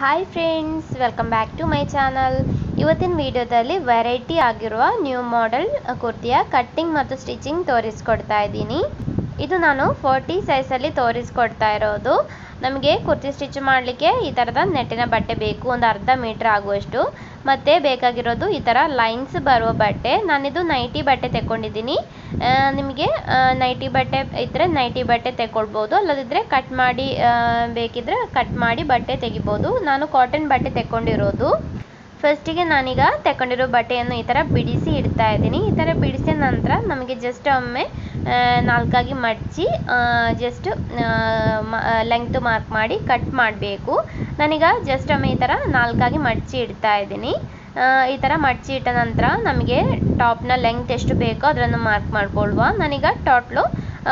Hi friends welcome back to my channel ಇವತ್ತಿನ ವಿಡಿಯೋದಲ್ಲಿ variety ಆಗಿರುವ ನ್ಯೂ ಮಾಡೆಲ್ ಕುರ್ತಿಯ ಕಟ್ಟಿಂಗ್ ಮತ್ತು ಸ್ಟಿಚಿಂಗ್ ತೋರಿಸ್ಕೊಡ್ತಾ ಇದ್ದೀನಿ. ಇದು ನಾನು ಫೋರ್ಟಿ ಸೈಜಲ್ಲಿ ತೋರಿಸ್ಕೊಡ್ತಾ ಇರೋದು. ನಮಗೆ ಕುರ್ತಿ ಸ್ಟಿಚ್ ಮಾಡಲಿಕ್ಕೆ ಈ ಥರದ ನೆಟ್ಟಿನ ಬಟ್ಟೆ ಬೇಕು, ಒಂದು ಅರ್ಧ ಮೀಟ್ರ್ ಆಗುವಷ್ಟು. ಮತ್ತು ಬೇಕಾಗಿರೋದು ಈ ಥರ ಲೈನ್ಸ್ ಬರುವ ಬಟ್ಟೆ. ನಾನಿದು ನೈಟಿ ಬಟ್ಟೆ ತೆಕ್ಕೊಂಡಿದ್ದೀನಿ. ನಿಮಗೆ ನೈಟಿ ಬಟ್ಟೆ ಇದ್ದರೆ ನೈಟಿ ಬಟ್ಟೆ ತೆಕ್ಕೊಳ್ಬೋದು ಅಲ್ಲದಿದ್ದರೆ ಕಟ್ ಮಾಡಿ ಬೇಕಿದ್ರೆ ಕಟ್ ಮಾಡಿ ಬಟ್ಟೆ ತೆಗಿಬೋದು. ನಾನು ಕಾಟನ್ ಬಟ್ಟೆ ತೆಕ್ಕೊಂಡಿರೋದು. ಫಸ್ಟಿಗೆ ನಾನೀಗ ತಗೊಂಡಿರೋ ಬಟ್ಟೆಯನ್ನು ಈ ಥರ ಬಿಡಿಸಿ ಇಡ್ತಾ ಇದ್ದೀನಿ. ಈ ಥರ ಬಿಡಿಸಿದ ನಂತರ ನಮಗೆ ಜಸ್ಟ್ ಒಮ್ಮೆ ನಾಲ್ಕಾಗಿ ಮಡಚಿ ಜಸ್ಟ್ ಲೆಂಗ್ತ್ ಮಾರ್ಕ್ ಮಾಡಿ ಕಟ್ ಮಾಡಬೇಕು. ನಾನೀಗ ಜಸ್ಟ್ ಒಮ್ಮೆ ಈ ಥರ ನಾಲ್ಕಾಗಿ ಮಡಚಿ ಇಡ್ತಾ ಇದ್ದೀನಿ. ಈ ಥರ ಮಡಚಿ ಇಟ್ಟ ನಂತರ ನಮಗೆ ಟಾಪ್ನ ಲೆಂಗ್ತ್ ಎಷ್ಟು ಬೇಕೋ ಅದನ್ನು ಮಾರ್ಕ್ ಮಾಡ್ಕೊಳ್ಳುವ ನಾನೀಗ ಟೋಟ್ಲು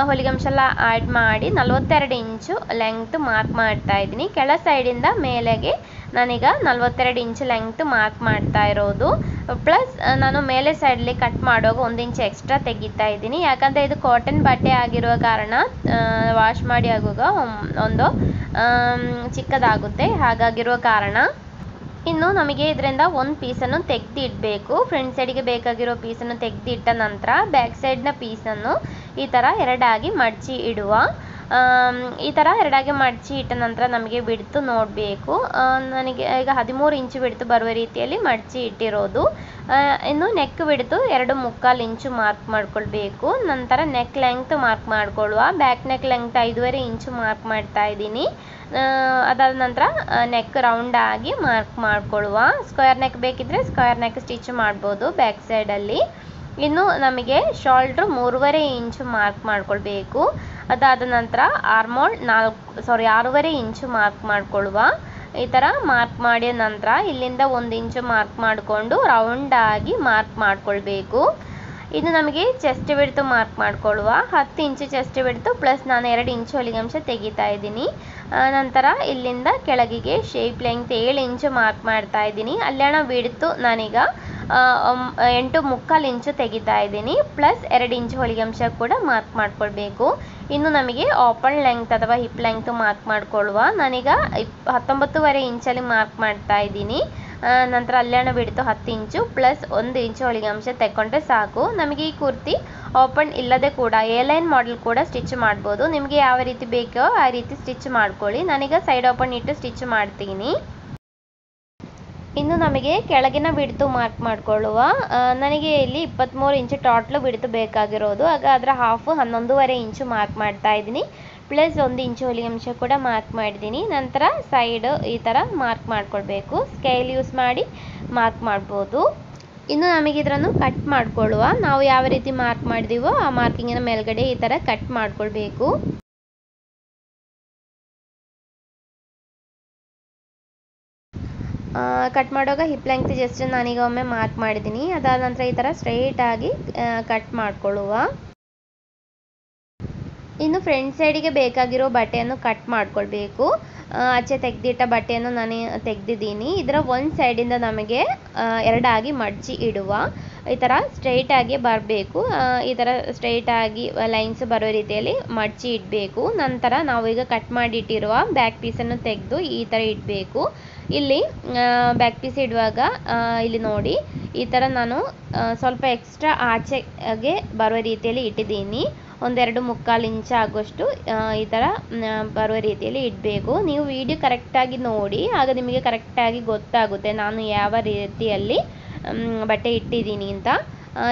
ಹೊಲಿಗೆ ಅಂಶ ಎಲ್ಲ ಆ್ಯಡ್ ಮಾಡಿ ನಲವತ್ತೆರಡು ಇಂಚು ಲೆಂಗ್ತ್ ಮಾರ್ಕ್ ಮಾಡ್ತಾ ಇದ್ದೀನಿ. ಕೆಳ ಸೈಡಿಂದ ಮೇಲೆಗೆ ನಾನೀಗ ನಲ್ವತ್ತೆರಡು ಇಂಚು ಲೆಂಗ್ತ್ ಮಾರ್ಕ್ ಮಾಡ್ತಾ ಇರೋದು. ಪ್ಲಸ್ ನಾನು ಮೇಲೆ ಸೈಡಲ್ಲಿ ಕಟ್ ಮಾಡುವಾಗ ಒಂದು ಇಂಚು ಎಕ್ಸ್ಟ್ರಾ ತೆಗಿತಾ ಇದ್ದೀನಿ. ಯಾಕಂದರೆ ಇದು ಕಾಟನ್ ಬಟ್ಟೆ ಆಗಿರುವ ಕಾರಣ ವಾಶ್ ಮಾಡಿ ಆಗುವಾಗ ಒಂದು ಚಿಕ್ಕದಾಗುತ್ತೆ. ಹಾಗಾಗಿರುವ ಕಾರಣ ಇನ್ನು ನಮಗೆ ಇದರಿಂದ ಒಂದು ಪೀಸನ್ನು ತೆಗೆದಿಡಬೇಕು. ಫ್ರಂಟ್ ಸೈಡಿಗೆ ಬೇಕಾಗಿರೋ ಪೀಸನ್ನು ತೆಗೆದಿಟ್ಟ ನಂತರ ಬ್ಯಾಕ್ ಸೈಡ್ನ ಪೀಸನ್ನು ಈ ಥರ ಎರಡಾಗಿ ಮಡಚಿ ಇಡುವ. ಈ ಥರ ಎರಡಾಗಿ ಮಡಚಿ ಇಟ್ಟ ನಂತರ ನಮಗೆ ಬಿಡ್ತು ನೋಡಬೇಕು. ನನಗೆ ಈಗ ಹದಿಮೂರು ಇಂಚು ಬಿಡ್ತು ಬರುವ ರೀತಿಯಲ್ಲಿ ಮಡಚಿ ಇಟ್ಟಿರೋದು. ಇನ್ನು ನೆಕ್ ಬಿಡ್ತು ಎರಡು ಮುಕ್ಕಾಲು ಇಂಚು ಮಾರ್ಕ್ ಮಾಡ್ಕೊಳ್ಬೇಕು. ನಂತರ ನೆಕ್ ಲೆಂತ್ ಮಾರ್ಕ್ ಮಾಡ್ಕೊಳ್ಳುವ. ಬ್ಯಾಕ್ ನೆಕ್ ಲೆಂತ್ ಐದುವರೆ ಇಂಚು ಮಾರ್ಕ್ ಮಾಡ್ತಾ ಇದ್ದೀನಿ. ಅದಾದ ನಂತರ ನೆಕ್ ರೌಂಡ್ ಆಗಿ ಮಾರ್ಕ್ ಮಾಡ್ಕೊಳ್ಳುವ. ಸ್ಕ್ವೇರ್ ನೆಕ್ ಬೇಕಿದ್ರೆ ಸ್ಕ್ವೇರ್ ನೆಕ್ ಸ್ಟಿಚ್ ಮಾಡ್ಬೋದು ಬ್ಯಾಕ್ ಸೈಡಲ್ಲಿ ಇನ್ನು ನಮಗೆ ಶೋಲ್ಡರ್ ಮೂರುವರೆ ಇಂಚು ಮಾರ್ಕ್ ಮಾಡ್ಕೊಳ್ಬೇಕು. ಅದಾದ ನಂತರ ಆರ್ಮೋಲ್ ನಾಲ್ಕು ಸಾರಿ ಆರೂವರೆ ಇಂಚು ಮಾರ್ಕ್ ಮಾಡ್ಕೊಳ್ಳುವ ಈ ಥರ ಮಾರ್ಕ್ ಮಾಡಿದ ನಂತರ ಇಲ್ಲಿಂದ ಒಂದು ಇಂಚು ಮಾರ್ಕ್ ಮಾಡಿಕೊಂಡು ರೌಂಡಾಗಿ ಮಾರ್ಕ್ ಮಾಡ್ಕೊಳ್ಬೇಕು. ಇದು ನಮಗೆ ಚೆಸ್ಟ್ ಬಿಡ್ತು ಮಾರ್ಕ್ ಮಾಡ್ಕೊಳ್ಳುವ. ಹತ್ತು ಇಂಚು ಚೆಸ್ಟ್ ಬಿಡ್ತು ಪ್ಲಸ್ ನಾನು ಎರಡು ಇಂಚು ಹೊಲಿಗೆ ಅಂಶ ತೆಗಿತಾ ಇದ್ದೀನಿ. ನಂತರ ಇಲ್ಲಿಂದ ಕೆಳಗಿಗೆ ಶೇಪ್ ಲೆಂತ್ ಏಳು ಇಂಚು ಮಾರ್ಕ್ ಮಾಡ್ತಾ ಇದ್ದೀನಿ. ಅಲ್ಲಣ ಬಿಡ್ತು ನಾನೀಗ ಎಂಟು ಮುಕ್ಕಾಲು ಇಂಚು ತೆಗಿತಾ ಇದ್ದೀನಿ. ಪ್ಲಸ್ ಎರಡು ಇಂಚು ಹೊಲಿಗೆಂಶ ಕೂಡ ಮಾರ್ಕ್ ಮಾಡ್ಕೊಳ್ಬೇಕು. ಇನ್ನು ನಮಗೆ ಓಪನ್ ಲೆಂತ್ ಅಥವಾ ಹಿಪ್ ಲೆಂತ್ ಮಾರ್ಕ್ ಮಾಡ್ಕೊಳ್ಳುವ. ನಾನೀಗ ಇಪ್, ಹತ್ತೊಂಬತ್ತುವರೆ ಇಂಚಲ್ಲಿ ಮಾರ್ಕ್ ಮಾಡ್ತಾ ಇದ್ದೀನಿ. ನಂತರ ಅಲ್ಯಾಣ ಬಿಡ್ತು? ಹತ್ತು ಇಂಚು ಪ್ಲಸ್ ಒಂದು ಇಂಚು ಹೊಲಿಗೆ ಅಂಶ ತೆಕ್ಕೊಂಡ್ರೆ ಸಾಕು. ನಮಗೆ ಈ ಕುರ್ತಿ ಓಪನ್ ಇಲ್ಲದೆ ಕೂಡ ಎ ಲೈನ್ ಮಾಡೆಲ್ ಕೂಡ ಸ್ಟಿಚ್ ಮಾಡ್ಬೋದು. ನಿಮಗೆ ಯಾವ ರೀತಿ ಬೇಕೋ ಆ ರೀತಿ ಸ್ಟಿಚ್ ಮಾಡ್ಕೊಳ್ಳಿ. ನನಗೆ ಸೈಡ್ ಓಪನ್ ಇಟ್ಟು ಸ್ಟಿಚ್ ಮಾಡ್ತೀನಿ. ಇನ್ನು ನಮಗೆ ಕೆಳಗಿನ ಬಿಡ್ತು ಮಾರ್ಕ್ ಮಾಡಿಕೊಳ್ಳುವ. ನನಗೆ ಇಲ್ಲಿ ಇಪ್ಪತ್ತ್ಮೂರು ಇಂಚು ಟೋಟ್ಲು ಬಿಡ್ತು ಬೇಕಾಗಿರೋದು. ಆಗ ಅದರ ಹಾಫು ಹನ್ನೊಂದೂವರೆ ಇಂಚು ಮಾರ್ಕ್ ಮಾಡ್ತಾ ಇದ್ದೀನಿ. ಪ್ಲಸ್ ಒಂದು ಇಂಚು ಹೊಲಿಗೆ ಅಂಶ ಕೂಡ ಮಾರ್ಕ್ ಮಾಡಿದ್ದೀನಿ. ನಂತರ ಸೈಡ್ ಈ ಥರ ಮಾರ್ಕ್ ಮಾಡ್ಕೊಳ್ಬೇಕು. ಸ್ಕೇಲ್ ಯೂಸ್ ಮಾಡಿ ಮಾರ್ಕ್ ಮಾಡ್ಬೋದು. ಇನ್ನು ನಮಗೆ ಇದರನ್ನು ಕಟ್ ಮಾಡ್ಕೊಳ್ಳುವ. ನಾವು ಯಾವ ರೀತಿ ಮಾರ್ಕ್ ಮಾಡಿದೀವೋ ಆ ಮಾರ್ಕಿಂಗಿನ ಮೇಲ್ಗಡೆ ಈ ಥರ ಕಟ್ ಮಾಡ್ಕೊಳ್ಬೇಕು. ಕಟ್ ಮಾಡುವಾಗ ಹಿಪ್ ಲೆಂಗ್ತ್ ಜಸ್ಟ್ ನಾನೀಗ ಒಮ್ಮೆ ಮಾರ್ಕ್ ಮಾಡಿದ್ದೀನಿ. ಅದಾದ ನಂತರ ಈ ಥರ ಸ್ಟ್ರೈಟ್ ಆಗಿ ಕಟ್ ಮಾಡ್ಕೊಳ್ಳುವ. ಇನ್ನು ಫ್ರಂಟ್ ಸೈಡಿಗೆ ಬೇಕಾಗಿರೋ ಬಟ್ಟೆಯನ್ನು ಕಟ್ ಮಾಡ್ಕೊಳ್ಬೇಕು. ಆಚೆ ತೆಗೆದಿಟ್ಟ ಬಟ್ಟೆಯನ್ನು ನಾನು ತೆಗೆದಿದ್ದೀನಿ. ಇದರ ಒಂದು ಸೈಡಿಂದ ನಮಗೆ ಎರಡಾಗಿ ಮಡಚಿ ಇಡುವ. ಈ ಥರ ಸ್ಟ್ರೈಟ್ ಆಗಿ ಬರಬೇಕು. ಈ ಥರ ಸ್ಟ್ರೈಟ್ ಆಗಿ ಲೈನ್ಸ್ ಬರೋ ರೀತಿಯಲ್ಲಿ ಮಡಚಿ ಇಡಬೇಕು. ನಂತರ ನಾವು ಈಗ ಕಟ್ ಮಾಡಿ ಇಟ್ಟಿರುವ ಬ್ಯಾಕ್ ಪೀಸನ್ನು ತೆಗೆದು ಈ ಥರ ಇಡಬೇಕು. ಇಲ್ಲಿ ಬ್ಯಾಕ್ ಪೀಸ್ ಇಡುವಾಗ ಇಲ್ಲಿ ನೋಡಿ, ಈ ಥರ ನಾನು ಸ್ವಲ್ಪ ಎಕ್ಸ್ಟ್ರಾ ಆಚೆಗೆ ಬರೋ ರೀತಿಯಲ್ಲಿ ಇಟ್ಟಿದ್ದೀನಿ. ಒಂದೆರಡು ಮುಕ್ಕಾಲು ಇಂಚ್ ಆಗುವಷ್ಟು ಈ ಥರ ಬರುವ ರೀತಿಯಲ್ಲಿ ಇಡಬೇಕು. ನೀವು ವಿಡಿಯೋ ಕರೆಕ್ಟಾಗಿ ನೋಡಿ, ಆಗ ನಿಮಗೆ ಕರೆಕ್ಟಾಗಿ ಗೊತ್ತಾಗುತ್ತೆ ನಾನು ಯಾವ ರೀತಿಯಲ್ಲಿ ಬಟ್ಟೆ ಇಟ್ಟಿದ್ದೀನಿ ಅಂತ.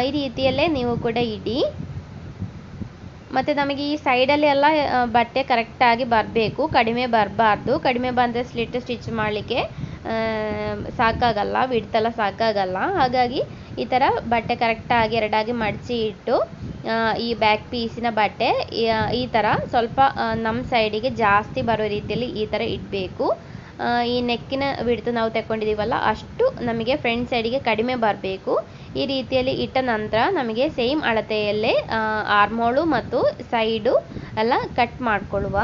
ಈ ರೀತಿಯಲ್ಲೇ ನೀವು ಕೂಡ ಇಡಿ. ಮತ್ತು ನಮಗೆ ಈ ಸೈಡಲ್ಲಿ ಎಲ್ಲ ಬಟ್ಟೆ ಕರೆಕ್ಟಾಗಿ ಬರಬೇಕು. ಕಡಿಮೆ ಬರಬಾರ್ದು. ಕಡಿಮೆ ಬಂದರೆ ಸ್ಲಿಟ್ ಸ್ಟಿಚ್ ಮಾಡಲಿಕ್ಕೆ ಸಾಕಾಗಲ್ಲ ವಿಡ್ತೆಲ್ಲ ಸಾಕಾಗಲ್ಲ. ಹಾಗಾಗಿ ಈ ಥರ ಬಟ್ಟೆ ಕರೆಕ್ಟಾಗಿ ಎರಡಾಗಿ ಮಡಚಿ ಇಟ್ಟು ಈ ಬ್ಯಾಕ್ ಪೀಸಿನ ಬಟ್ಟೆ, ಈ- ಥರ ಸ್ವಲ್ಪ ನಮ್ಮ ಸೈಡಿಗೆ ಜಾಸ್ತಿ ಬರೋ ರೀತಿಯಲ್ಲಿ ಈ ಥರ ಇಡಬೇಕು. ಈ ನೆಕ್ಕಿನ ಬಿಡ್ತು ನಾವು ತಗೊಂಡಿದ್ದೀವಲ್ಲ ಅಷ್ಟು ನಮಗೆ ಫ್ರಂಟ್ ಸೈಡಿಗೆ ಕಡಿಮೆ ಬರಬೇಕು. ಈ ರೀತಿಯಲ್ಲಿ ಇಟ್ಟ ನಂತರ ನಮಗೆ ಸೇಮ್ ಅಳತೆಯಲ್ಲೇ ಆರ್ಮೋಳು ಮತ್ತು ಸೈಡು ಎಲ್ಲ ಕಟ್ ಮಾಡ್ಕೊಳ್ಳುವ.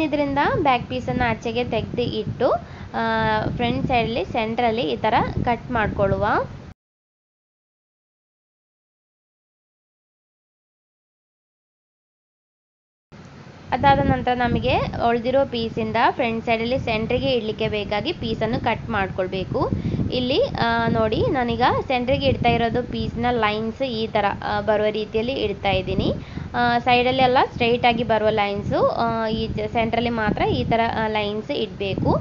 ಇನ್ನಿದ್ರಿಂದ ಬ್ಯಾಕ್ ಪೀಸನ್ನು ಆಚೆಗೆ ತೆಗೆದು ಇಟ್ಟು ಫ್ರಂಟ್ ಸೈಡಲ್ಲಿ ಸೆಂಟ್ರಲ್ಲಿ ಈ ಥರ ಕಟ್ ಮಾಡ್ಕೊಳ್ಳುವ. ಅದಾದ ನಂತರ ನಮಗೆ ಉಳಿದಿರೋ ಪೀಸಿಂದ ಫ್ರಂಟ್ ಸೈಡಲ್ಲಿ ಸೆಂಟ್ರಿಗೆ ಇಡಲಿಕ್ಕೆ ಬೇಕಾಗಿ ಪೀಸನ್ನು ಕಟ್ ಮಾಡ್ಕೊಳ್ಬೇಕು. ಇಲ್ಲಿ ನೋಡಿ, ನಾನೀಗ ಸೆಂಟ್ರಿಗೆ ಇಡ್ತಾ ಇರೋದು ಪೀಸ್ನ ಲೈನ್ಸ್ ಈ ಥರ ಬರುವ ರೀತಿಯಲ್ಲಿ ಇಡ್ತಾ ಇದ್ದೀನಿ. ಸೈಡಲ್ಲಿ ಎಲ್ಲ ಸ್ಟ್ರೈಟಾಗಿ ಬರುವ ಲೈನ್ಸು ಈ ಸೆಂಟ್ರಲ್ಲಿ ಮಾತ್ರ ಈ ಥರ ಲೈನ್ಸ್ ಇಡಬೇಕು.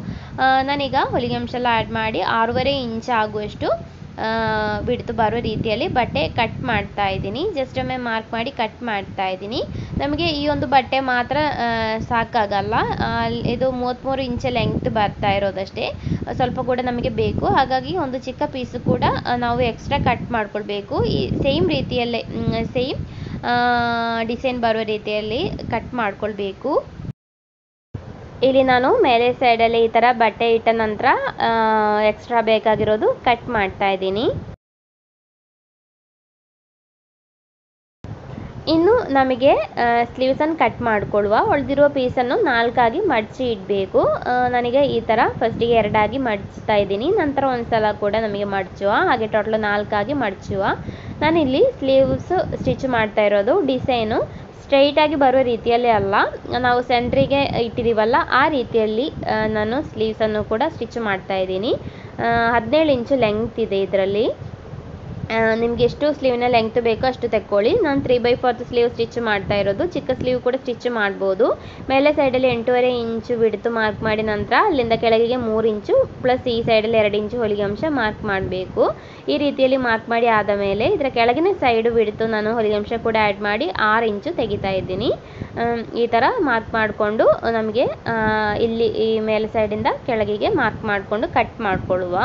ನಾನೀಗ ಹೊಲಿಗೆ ಅಂಶ ಎಲ್ಲ ಆ್ಯಡ್ ಮಾಡಿ ಆರೂವರೆ ಇಂಚ್ ಆಗುವಷ್ಟು ಬಿಡ್ತು ಬರೋ ರೀತಿಯಲ್ಲಿ ಬಟ್ಟೆ ಕಟ್ ಮಾಡ್ತಾ ಇದ್ದೀನಿ. ಜಸ್ಟ್ ಒಮ್ಮೆ ಮಾರ್ಕ್ ಮಾಡಿ ಕಟ್ ಮಾಡ್ತಾ ಇದ್ದೀನಿ. ನಮಗೆ ಈ ಒಂದು ಬಟ್ಟೆ ಮಾತ್ರ ಸಾಕಾಗಲ್ಲ. ಇದು ಮೂವತ್ತ್ಮೂರು ಇಂಚ್ ಲೆಂಗ್ತ್ ಬರ್ತಾ ಇರೋದಷ್ಟೇ. ಸ್ವಲ್ಪ ಕೂಡ ನಮಗೆ ಬೇಕು. ಹಾಗಾಗಿ ಒಂದು ಚಿಕ್ಕ ಪೀಸು ಕೂಡ ನಾವು ಎಕ್ಸ್ಟ್ರಾ ಕಟ್ ಮಾಡ್ಕೊಳ್ಬೇಕು. ಈ ಸೇಮ್ ರೀತಿಯಲ್ಲೇ ಸೇಮ್ ಡಿಸೈನ್ ಬರೋ ರೀತಿಯಲ್ಲಿ ಕಟ್ ಮಾಡ್ಕೊಳ್ಬೇಕು. ಇಲ್ಲಿ ನಾನು ಮೇಲೆ ಸೈಡಲ್ಲಿ ಈ ಥರ ಬಟ್ಟೆ ಇಟ್ಟ ನಂತರ ಎಕ್ಸ್ಟ್ರಾ ಬೇಕಾಗಿರೋದು ಕಟ್ ಮಾಡ್ತಾ ಇದ್ದೀನಿ. ಇನ್ನು ನಮಗೆ ಸ್ಲೀವ್ಸನ್ನು ಕಟ್ ಮಾಡಿಕೊಳ್ಳುವ. ಉಳಿದಿರೋ ಪೀಸನ್ನು ನಾಲ್ಕಾಗಿ ಮಡಚಿ ಇಡಬೇಕು. ನನಗೆ ಈ ಥರ ಫಸ್ಟಿಗೆ ಎರಡಾಗಿ ಮಡಚ್ತಾ ಇದ್ದೀನಿ. ನಂತರ ಒಂದು ಸಲ ಕೂಡ ನಮಗೆ ಮಡಚುವ. ಹಾಗೆ ಟೋಟಲ್ ನಾಲ್ಕಾಗಿ ಮಡಚುವ. ನಾನಿಲ್ಲಿ ಸ್ಲೀವ್ಸ್ ಸ್ಟಿಚ್ ಮಾಡ್ತಾ ಇರೋದು ಡಿಸೈನು ಸ್ಟ್ರೈಟಾಗಿ ಬರೋ ರೀತಿಯಲ್ಲಿ ಅಲ್ಲ. ನಾವು ಸೆಂಟ್ರಿಗೆ ಇಟ್ಟಿದ್ದೀವಲ್ಲ ಆ ರೀತಿಯಲ್ಲಿ ನಾನು ಸ್ಲೀವ್ಸನ್ನು ಕೂಡ ಸ್ಟಿಚ್ ಮಾಡ್ತಾ ಇದ್ದೀನಿ. ಹದಿನೇಳು ಇಂಚು ಲೆಂಗ್ತ್ ಇದೆ ಇದರಲ್ಲಿ. ನಿಮ್ಗೆ ಎಷ್ಟು ಸ್ಲೀವ್ನ ಲೆಂಗ್ತ್ ಬೇಕೋ ಅಷ್ಟು ತೆಕ್ಕೊಳ್ಳಿ. ನಾನು three by fourth sleeve stitch ಮಾಡ್ತಾ ಇರೋದು. ಚಿಕ್ಕ ಸ್ಲೀವ್ ಕೂಡ ಸ್ಟಿಚ್ ಮಾಡ್ಬೋದು. ಮೇಲೆ ಸೈಡಲ್ಲಿ ಎಂಟೂವರೆ ಇಂಚು ಬಿಡ್ತು ಮಾರ್ಕ್ ಮಾಡಿ ನಂತರ ಅಲ್ಲಿಂದ ಕೆಳಗೆ ಮೂರು ಇಂಚು ಪ್ಲಸ್ ಈ ಸೈಡಲ್ಲಿ ಎರಡು ಇಂಚು ಹೊಲಿಗೆ ಅಂಶ ಮಾರ್ಕ್ ಮಾಡಬೇಕು. ಈ ರೀತಿಯಲ್ಲಿ ಮಾರ್ಕ್ ಮಾಡಿ ಆದ ಮೇಲೆ ಇದರ ಕೆಳಗಿನ ಸೈಡು ಬಿಡ್ತು ನಾನು ಹೊಲಿಗೆ ಅಂಶ ಕೂಡ ಆ್ಯಡ್ ಮಾಡಿ ಆರು ಇಂಚು ತೆಗಿತಾ ಇದ್ದೀನಿ. ಈ ಥರ ಮಾರ್ಕ್ ಮಾಡಿಕೊಂಡು ನಮಗೆ ಇಲ್ಲಿ ಈ ಮೇಲೆ ಸೈಡಿಂದ ಕೆಳಗೆ ಮಾರ್ಕ್ ಮಾಡಿಕೊಂಡು ಕಟ್ ಮಾಡಿಕೊಳ್ಳುವ.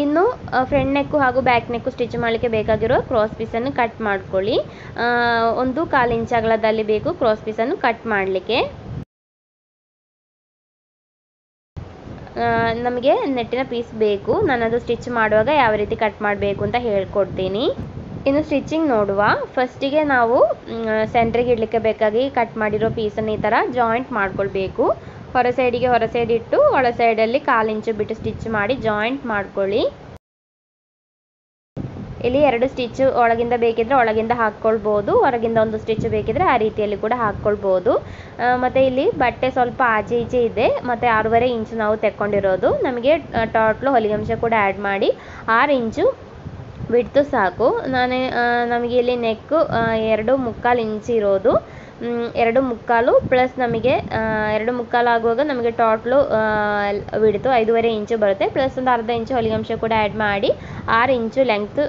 ಇನ್ನು ಫ್ರಂಟ್ ನೆಕ್ಕು ಹಾಗೂ ಬ್ಯಾಕ್ ನೆಕ್ಕು ಸ್ಟಿಚ್ ಮಾಡಲಿಕ್ಕೆ ಬೇಕಾಗಿರೋ ಕ್ರಾಸ್ ಪೀಸನ್ನು ಕಟ್ ಮಾಡ್ಕೊಳ್ಳಿ. ಒಂದು ಕಾಲು ಇಂಚ್ ಅಗಲದಲ್ಲಿ ಬೇಕು ಕ್ರಾಸ್ ಪೀಸನ್ನು ಕಟ್ ಮಾಡಲಿಕ್ಕೆ. ನಮಗೆ ನೆಟ್ಟಿನ ಪೀಸ್ ಬೇಕು. ನಾನು ಅದು ಸ್ಟಿಚ್ ಮಾಡುವಾಗ ಯಾವ ರೀತಿ ಕಟ್ ಮಾಡಬೇಕು ಅಂತ ಹೇಳ್ಕೊಡ್ತೀನಿ. ಇನ್ನು ಸ್ಟಿಚಿಂಗ್ ನೋಡುವ. ಫಸ್ಟಿಗೆ ನಾವು ಸೆಂಟ್ರಿಗೆ ಇಡಲಿಕ್ಕೆ ಬೇಕಾಗಿ ಕಟ್ ಮಾಡಿರೋ ಪೀಸನ್ನು ಈ ಥರ ಜಾಯಿಂಟ್ ಮಾಡ್ಕೊಳ್ಬೇಕು. ಹೊರ ಸೈಡಿಗೆ ಹೊರ ಸೈಡ್ ಇಟ್ಟು, ಒಳ ಸೈಡಲ್ಲಿ ಕಾಲು ಇಂಚು ಬಿಟ್ಟು ಸ್ಟಿಚ್ ಮಾಡಿ ಜಾಯಿಂಟ್ ಮಾಡ್ಕೊಳ್ಳಿ. ಇಲ್ಲಿ ಎರಡು ಸ್ಟಿಚ್ ಒಳಗಿಂದ ಬೇಕಿದ್ರೆ ಒಳಗಿಂದ ಹಾಕ್ಕೊಳ್ಬೋದು, ಹೊರಗಿಂದ ಒಂದು ಸ್ಟಿಚ್ ಬೇಕಿದ್ರೆ ಆ ರೀತಿಯಲ್ಲಿ ಕೂಡ ಹಾಕ್ಕೊಳ್ಬೋದು. ಮತ್ತು ಇಲ್ಲಿ ಬಟ್ಟೆ ಸ್ವಲ್ಪ ಆಚೆ ಈಚೆ ಇದೆ, ಮತ್ತು ಆರೂವರೆ ಇಂಚು ನಾವು ತೆಕ್ಕೊಂಡಿರೋದು. ನಮಗೆ ಟೋಟ್ಲು ಹೊಲಿಗೆ ಅಂಶ ಕೂಡ ಆ್ಯಡ್ ಮಾಡಿ ಆರು ಇಂಚು ಬಿಡ್ತು ಸಾಕು. ನಾನು ನಮಗೆ ಇಲ್ಲಿ ನೆಕ್ಕು ಎರಡು ಮುಕ್ಕಾಲು ಇಂಚು ಇರೋದು. ಎರಡು ಮುಕ್ಕಾಲು ಪ್ಲಸ್ ನಮಗೆ ಎರಡು ಮುಕ್ಕಾಲು ಆಗುವಾಗ ನಮಗೆ ಟೋಟ್ಲು ಬಿಡ್ತು ಐದೂವರೆ ಇಂಚು ಬರುತ್ತೆ. ಪ್ಲಸ್ ಒಂದು ಅರ್ಧ ಇಂಚು ಹೊಲಿಗೆ ಕೂಡ ಆ್ಯಡ್ ಮಾಡಿ, ಆರು ಇಂಚು ಲೆಂಗ್ತ್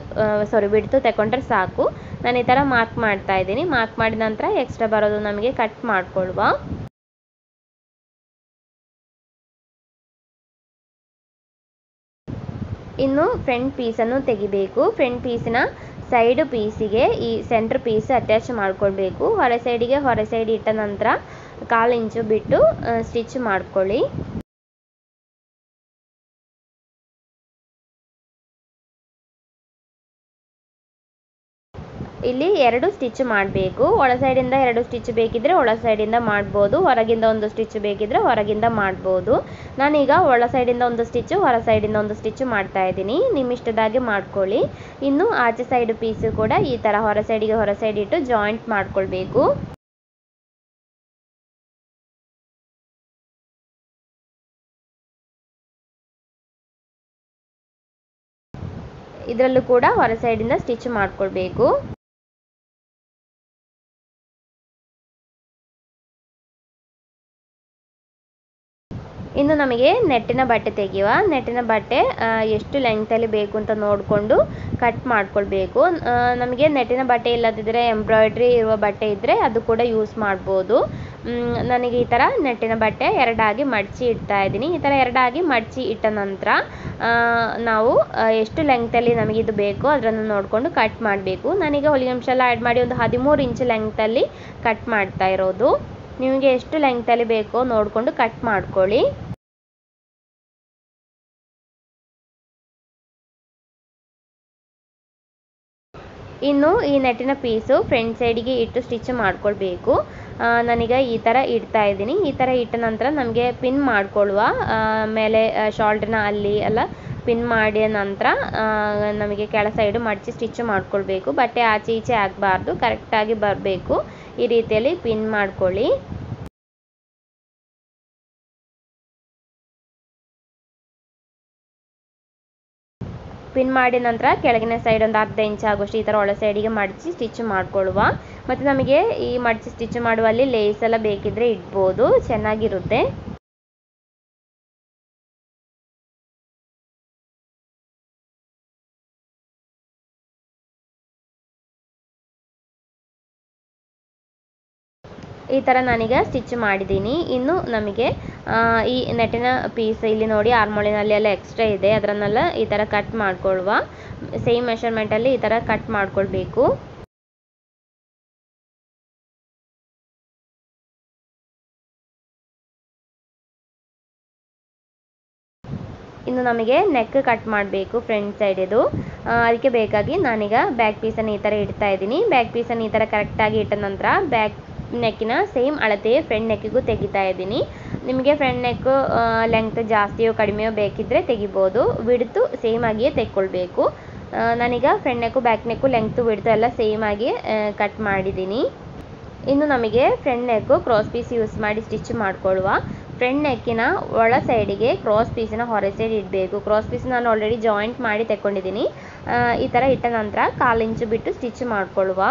ಸಾರಿ ಬಿಡ್ತು ತಗೊಂಡ್ರೆ ಸಾಕು. ನಾನು ಈ ಥರ ಮಾರ್ಕ್ ಮಾಡ್ತಾ ಇದ್ದೀನಿ. ಮಾರ್ಕ್ ಮಾಡಿದ ನಂತರ ಎಕ್ಸ್ಟ್ರಾ ಬರೋದು ನಮಗೆ ಕಟ್ ಮಾಡಿಕೊಳ್ಳುವ ಇನ್ನು ಫ್ರಂಟ್ ಪೀಸನ್ನು ತೆಗಿಬೇಕು. ಫ್ರಂಟ್ ಪೀಸಿನ ಸೈಡ್ ಪೀಸಿಗೆ ಈ ಸೆಂಟ್ರ್ ಪೀಸ್ ಅಟ್ಯಾಚ್ ಮಾಡ್ಕೊಳ್ಬೇಕು. ಹೊರ ಸೈಡಿಗೆ ಹೊರ ಸೈಡ್ ಇಟ್ಟ ನಂತರ ಕಾಲು ಇಂಚು ಬಿಟ್ಟು ಸ್ಟಿಚ್ ಮಾಡ್ಕೊಳ್ಳಿ. ಇಲ್ಲಿ ಎರಡು ಸ್ಟಿಚ್ ಮಾಡಬೇಕು. ಒಳ ಸೈಡಿಂದ ಎರಡು ಸ್ಟಿಚ್ ಬೇಕಿದ್ರೆ ಒಳ ಸೈಡಿಂದ ಮಾಡ್ಬೋದು. ಹೊರಗಿಂದ ಒಂದು ಸ್ಟಿಚ್ ಬೇಕಿದ್ರೆ ಹೊರಗಿಂದ ಮಾಡ್ಬೋದು. ನಾನೀಗ ಒಳ ಸೈಡಿಂದ ಒಂದು ಸ್ಟಿಚ್, ಹೊರ ಸೈಡಿಂದ ಒಂದು ಸ್ಟಿಚ್ ಮಾಡ್ತಾ ಇದ್ದೀನಿ. ನಿಮ್ಮ ಇಷ್ಟದಾಗಿ ಮಾಡ್ಕೊಳ್ಳಿ. ಇನ್ನು ಆಚೆ ಸೈಡ್ ಪೀಸು ಕೂಡ ಈ ಥರ ಹೊರ ಸೈಡಿಗೆ ಹೊರ ಸೈಡ್ ಇಟ್ಟು ಜಾಯಿಂಟ್ ಮಾಡ್ಕೊಳ್ಬೇಕು. ಇದರಲ್ಲೂ ಕೂಡ ಹೊರ ಸೈಡಿಂದ ಸ್ಟಿಚ್ ಮಾಡ್ಕೊಳ್ಬೇಕು. ಇನ್ನು ನಮಗೆ ನೆಟ್ಟಿನ ಬಟ್ಟೆ ತೆಗೆಯುವ, ನೆಟ್ಟಿನ ಬಟ್ಟೆ ಎಷ್ಟು ಲೆಂಗ್ತಲ್ಲಿ ಬೇಕು ಅಂತ ನೋಡಿಕೊಂಡು ಕಟ್ ಮಾಡ್ಕೊಳ್ಬೇಕು. ನಮಗೆ ನೆಟ್ಟಿನ ಬಟ್ಟೆ ಇಲ್ಲದಿದ್ದರೆ ಎಂಬ್ರಾಯ್ಡ್ರಿ ಇರುವ ಬಟ್ಟೆ ಇದ್ದರೆ ಅದು ಕೂಡ ಯೂಸ್ ಮಾಡ್ಬೋದು. ನನಗೆ ಈ ಥರ ನೆಟ್ಟಿನ ಬಟ್ಟೆ ಎರಡಾಗಿ ಮಡಚಿ ಇಡ್ತಾ ಇದ್ದೀನಿ. ಈ ಥರ ಎರಡಾಗಿ ಮಡಚಿ ಇಟ್ಟ ನಂತರ ನಾವು ಎಷ್ಟು ಲೆಂಗ್ತಲ್ಲಿ ನಮಗೆ ಇದು ಬೇಕು ಅದನ್ನು ನೋಡಿಕೊಂಡು ಕಟ್ ಮಾಡಬೇಕು. ನನಗೆ ಹೊಲಿಗೆ ಅಂಶ ಎಲ್ಲ ಆ್ಯಡ್ ಮಾಡಿ ಒಂದು ಹದಿಮೂರು ಇಂಚ್ ಲೆಂಗ್ತಲ್ಲಿ ಕಟ್ ಮಾಡ್ತಾ ಇರೋದು. ನಿಮಗೆ ಎಷ್ಟು ಲೆಂಗ್ತಲ್ಲಿ ಬೇಕೋ ನೋಡಿಕೊಂಡು ಕಟ್ ಮಾಡ್ಕೊಳ್ಳಿ. ಇನ್ನು ಈ ನೆಟ್ಟಿನ ಪೀಸು ಫ್ರಂಟ್ ಸೈಡಿಗೆ ಇಟ್ಟು ಸ್ಟಿಚ್ ಮಾಡ್ಕೊಳ್ಬೇಕು. ನನಗೆ ಈ ಥರ ಇಡ್ತಾ ಇದ್ದೀನಿ. ಈ ಥರ ಇಟ್ಟ ನಂತರ ನಮಗೆ ಪಿನ್ ಮಾಡಿಕೊಳ್ಳುವ. ಮೇಲೆ ಶಾಲ್ಡ್ರನ್ನ ಅಲ್ಲಿ ಎಲ್ಲ ಪಿನ್ ಮಾಡಿದ ನಂತರ ನಮಗೆ ಕೆಳ ಸೈಡು ಮಡಚಿ ಸ್ಟಿಚ್ ಮಾಡ್ಕೊಳ್ಬೇಕು. ಬಟ್ಟೆ ಆಚೆ ಈಚೆ ಆಗಬಾರ್ದು. ಕರೆಕ್ಟಾಗಿ ಬರಬೇಕು. ಈ ರೀತಿಯಲ್ಲಿ ಪಿನ್ ಮಾಡ್ಕೊಳ್ಳಿ. ಪಿನ್ ಮಾಡಿದ ನಂತರ ಕೆಳಗಿನ ಸೈಡ್ ಒಂದು ಅರ್ಧ ಇಂಚ್ ಆಗುವಷ್ಟು ಈ ಥರ ಒಳ ಸೈಡಿಗೆ ಮಡಚಿ ಸ್ಟಿಚ್ ಮಾಡ್ಕೊಳ್ಳುವ. ಮತ್ತು ನಮಗೆ ಈ ಮಡಚಿ ಸ್ಟಿಚ್ ಮಾಡುವಲ್ಲಿ ಲೇಸ್ ಎಲ್ಲ ಬೇಕಿದ್ರೆ ಇಡ್ಬೋದು, ಚೆನ್ನಾಗಿರುತ್ತೆ. ಈ ಥರ ನಾನೀಗ ಸ್ಟಿಚ್ ಮಾಡಿದ್ದೀನಿ ಇನ್ನು ನಮಗೆ ಈ ನೆಟ್ಟಿನ ಪೀಸ್ ಇಲ್ಲಿ ನೋಡಿ ಆರ್ಮೋಳಿನಲ್ಲಿ ಎಲ್ಲ ಎಕ್ಸ್ಟ್ರಾ ಇದೆ. ಅದರನ್ನೆಲ್ಲ ಈ ಥರ ಕಟ್ ಮಾಡ್ಕೊಳ್ಳುವ. ಸೇಮ್ ಮೆಷರ್ಮೆಂಟಲ್ಲಿ ಈ ಥರ ಕಟ್ ಮಾಡ್ಕೊಳ್ಬೇಕು. ಇನ್ನು ನಮಗೆ ನೆಕ್ ಕಟ್ ಮಾಡಬೇಕು ಫ್ರಂಟ್ ಸೈಡ್ ಇದು ಅದಕ್ಕೆ ಬೇಕಾಗಿ ನಾನೀಗ ಬ್ಯಾಕ್ ಪೀಸನ್ನು ಈ ಥರ ಇಡ್ತಾ ಇದ್ದೀನಿ. ಬ್ಯಾಕ್ ಪೀಸನ್ನು ಈ ಥರ ಕರೆಕ್ಟಾಗಿ ಇಟ್ಟ ನಂತರ ಬ್ಯಾಕ್ ನೆಕ್ಕಿನ ಸೇಮ್ ಅಳತೆ ಫ್ರಂಟ್ ನೆಕ್ಕಿಗೂ ತೆಗಿತಾ ಇದ್ದೀನಿ. ನಿಮಗೆ ಫ್ರಂಟ್ ನೆಕ್ ಲೆಂತ್ ಜಾಸ್ತಿಯೋ ಕಡಿಮೆಯೋ ಬೇಕಿದ್ದರೆ ತೆಗಿಬೋದು. ವಿಡ್ತು ಸೇಮ್ ಆಗಿಯೇ ತೆಕ್ಕೊಳ್ಬೇಕು. ನಾನೀಗ front neck back neck length width ಎಲ್ಲ ಸೇಮ್ ಆಗಿ ಕಟ್ ಮಾಡಿದ್ದೀನಿ. ಇನ್ನು ನಮಗೆ front neck cross piece use ಮಾಡಿ ಸ್ಟಿಚ್ ಮಾಡಿಕೊಳ್ಳುವ. ಫ್ರಂಟ್ ನೆಕ್ಕಿನ ಒಳ ಸೈಡಿಗೆ ಕ್ರಾಸ್ ಪೀಸಿನ ಹೊರ ಸೈಡ್ ಇಡಬೇಕು. ಕ್ರಾಸ್ ಪೀಸ್ ನಾನು ಆಲ್ರೆಡಿ ಜಾಯಿಂಟ್ ಮಾಡಿ ತೆಕ್ಕೊಂಡಿದ್ದೀನಿ. ಈ ಥರ ಇಟ್ಟ ನಂತರ ಕಾಲು ಇಂಚು ಬಿಟ್ಟು ಸ್ಟಿಚ್ ಮಾಡಿಕೊಳ್ಳುವ.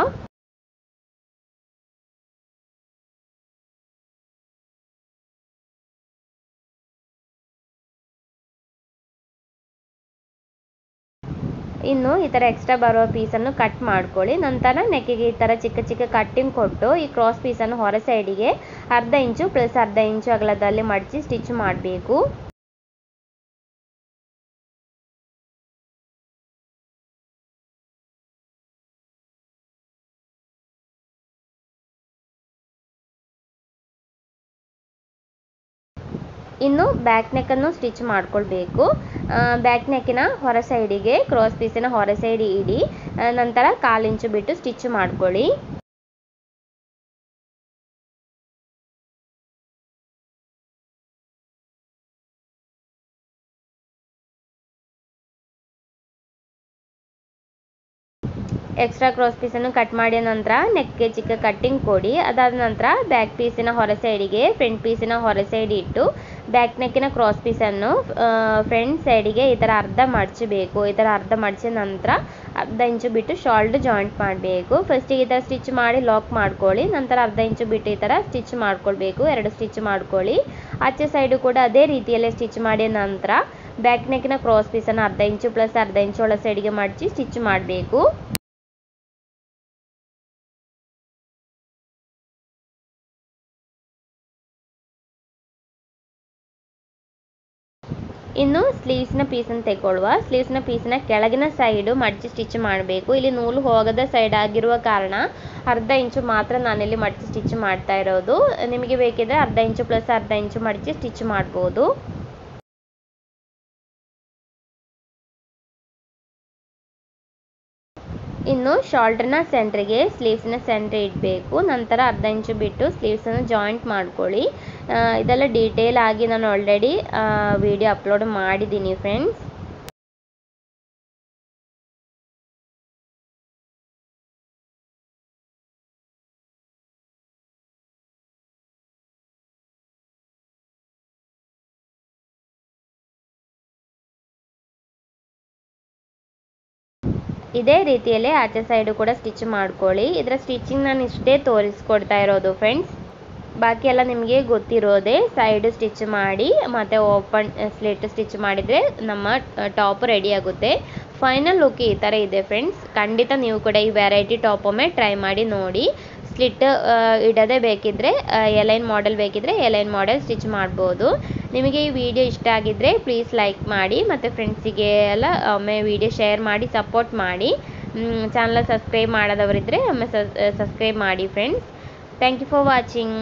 ಇನ್ನು ಈ ಥರ ಎಕ್ಸ್ಟ್ರಾ ಬರೋ ಪೀಸನ್ನು ಕಟ್ ಮಾಡ್ಕೊಳ್ಳಿ. ನಂತರ ನೆಕ್ಕಿಗೆ ಈ ಥರ ಚಿಕ್ಕ ಚಿಕ್ಕ ಕಟ್ಟಿಂಗ್ ಕೊಟ್ಟು ಈ ಕ್ರಾಸ್ ಪೀಸನ್ನು ಹೊರ ಸೈಡಿಗೆ ಅರ್ಧ ಇಂಚು ಪ್ಲಸ್ ಅರ್ಧ ಇಂಚು ಅಗಲದಲ್ಲಿ ಮಡಚಿ ಸ್ಟಿಚ್ ಮಾಡಬೇಕು. ಇನ್ನು ಬ್ಯಾಕ್ ನೆಕ್ಕನ್ನು ಸ್ಟಿಚ್ ಮಾಡ್ಕೊಳ್ಬೇಕು. ಬ್ಯಾಕ್ ನೆಕ್ಕಿನ ಹೊರ ಸೈಡಿಗೆ ಕ್ರಾಸ್ ಪೀಸಿನ ಹೊರ ಸೈಡ್ ಇಡಿ. ನಂತರ ಕಾಲು ಇಂಚು ಬಿಟ್ಟು ಸ್ಟಿಚ್ ಮಾಡ್ಕೊಳ್ಳಿ. ಎಕ್ಸ್ಟ್ರಾ ಕ್ರಾಸ್ ಪೀಸನ್ನು ಕಟ್ ಮಾಡಿದ ನಂತರ ನೆಕ್ಗೆ ಚಿಕ್ಕ ಕಟ್ಟಿಂಗ್ ಕೊಡಿ. ಅದಾದ ನಂತರ ಬ್ಯಾಕ್ ಪೀಸಿನ ಹೊರ ಸೈಡಿಗೆ ಫ್ರಂಟ್ ಪೀಸಿನ ಹೊರ ಸೈಡ್ ಇಟ್ಟು ಬ್ಯಾಕ್ ನೆಕ್ಕಿನ ಕ್ರಾಸ್ ಪೀಸನ್ನು ಫ್ರಂಟ್ ಸೈಡಿಗೆ ಈ ಥರ ಅರ್ಧ ಮಡಚಬೇಕು. ಈ ಥರ ಅರ್ಧ ಮಡಚಿದ ನಂತರ ಅರ್ಧ ಇಂಚು ಬಿಟ್ಟು ಶಾಲ್ಡ್ ಜಾಯಿಂಟ್ ಮಾಡಬೇಕು. ಫಸ್ಟಿಗೆ ಈ ಥರ ಸ್ಟಿಚ್ ಮಾಡಿ ಲಾಕ್ ಮಾಡ್ಕೊಳ್ಳಿ. ನಂತರ ಅರ್ಧ ಇಂಚು ಬಿಟ್ಟು ಈ ಥರ ಸ್ಟಿಚ್ ಮಾಡ್ಕೊಳ್ಬೇಕು. ಎರಡು ಸ್ಟಿಚ್ ಮಾಡ್ಕೊಳ್ಳಿ. ಆಚೆ ಸೈಡು ಕೂಡ ಅದೇ ರೀತಿಯಲ್ಲೇ ಸ್ಟಿಚ್ ಮಾಡಿದ ನಂತರ ಬ್ಯಾಕ್ ನೆಕ್ಕಿನ ಕ್ರಾಸ್ ಪೀಸನ್ನು ಅರ್ಧ ಇಂಚು ಪ್ಲಸ್ ಅರ್ಧ ಇಂಚು ಒಳ ಸೈಡಿಗೆ ಮಡಚಿ ಸ್ಟಿಚ್ ಮಾಡಬೇಕು. ಇನ್ನು ಸ್ಲೀವ್ಸ್ನ ಪೀಸನ್ನು ತೆಗೊಳ್ಳುವ ಸ್ಲೀವ್ಸ್ನ ಪೀಸ್ನ ಕೆಳಗಿನ ಸೈಡು ಮಡಚಿ ಸ್ಟಿಚ್ ಮಾಡಬೇಕು. ಇಲ್ಲಿ ನೂಲು ಹೋಗದ ಸೈಡ್ ಆಗಿರುವ ಕಾರಣ ಅರ್ಧ ಇಂಚು ಮಾತ್ರ ನಾನಿಲ್ಲಿ ಮಡಚಿ ಸ್ಟಿಚ್ ಮಾಡ್ತಾ ಇರೋದು. ನಿಮಗೆ ಬೇಕಿದ್ರೆ ಅರ್ಧ ಇಂಚು ಪ್ಲಸ್ ಅರ್ಧ ಇಂಚು ಮಡಚಿ ಸ್ಟಿಚ್ ಮಾಡ್ಬೋದು. ಇನ್ನು ಶಾಲ್ಡ್ರ್ನ ಸೆಂಟ್ರಿಗೆ ಸ್ಲೀವ್ಸ್ನ ಸೆಂಟ್ರ್ ಇಡಬೇಕು. ನಂತರ ಅರ್ಧ ಇಂಚು ಬಿಟ್ಟು ಸ್ಲೀವ್ಸನ್ನು ಜಾಯಿಂಟ್ ಮಾಡ್ಕೊಳ್ಳಿ. ಇದೆಲ್ಲ ಡೀಟೇಲ್ ಆಗಿ ನಾನು ಆಲ್ರೆಡಿ ವಿಡಿಯೋ ಅಪ್ಲೋಡ್ ಮಾಡಿದ್ದೀನಿ ಫ್ರೆಂಡ್ಸ್ ಇದೇ ರೀತಿಯಲ್ಲಿ ಆಚೆ ಸೈಡು ಕೂಡ ಸ್ಟಿಚ್ ಮಾಡ್ಕೊಳ್ಳಿ. ಇದರ ಸ್ಟಿಚಿಂಗ್ ನಾನು ಇಷ್ಟೇ ತೋರಿಸ್ಕೊಡ್ತಾ ಇರೋದು ಫ್ರೆಂಡ್ಸ್ ಬಾಕಿ ಎಲ್ಲ ನಿಮಗೆ ಗೊತ್ತಿರೋದೇ ಸೈಡ್ ಸ್ಟಿಚ್ ಮಾಡಿ, ಮತ್ತು ಓಪನ್ ಸ್ಲಿಟ್ ಸ್ಟಿಚ್ ಮಾಡಿದರೆ ನಮ್ಮ ಟಾಪ್ ರೆಡಿ ಆಗುತ್ತೆ. ಫೈನಲ್ ಲುಕ್ ಈ ಥರ ಇದೆ ಫ್ರೆಂಡ್ಸ್ ಖಂಡಿತ ನೀವು ಕೂಡ ಈ ವೆರೈಟಿ ಒಮ್ಮೆ ಟ್ರೈ ಮಾಡಿ ನೋಡಿ. ಸ್ಲಿಟ್ ಇಡದೆ ಬೇಕಿದ್ದರೆ ಎಲೈನ್ ಮಾಡೆಲ್ ಬೇಕಿದ್ದರೆ ಎಲೈನ್ ಮಾಡೆಲ್ ಸ್ಟಿಚ್ ಮಾಡ್ಬೋದು. ನಿಮಗೆ ಈ ವಿಡಿಯೋ ಇಷ್ಟ ಆಗಿದ್ರೆ ಪ್ಲೀಸ್ ಲೈಕ್ ಮಾಡಿ, ಮತ್ತು ಫ್ರೆಂಡ್ಸಿಗೆ ಎಲ್ಲ ಒಮ್ಮೆ ವಿಡಿಯೋ ಶೇರ್ ಮಾಡಿ ಸಪೋರ್ಟ್ ಮಾಡಿ. ಚಾನಲ್ ಸಬ್ಸ್ಕ್ರೈಬ್ ಮಾಡೋದವರಿದ್ರೆ ಒಮ್ಮೆ ಸಬ್ಸ್ಕ್ರೈಬ್ ಮಾಡಿ friends thank you for watching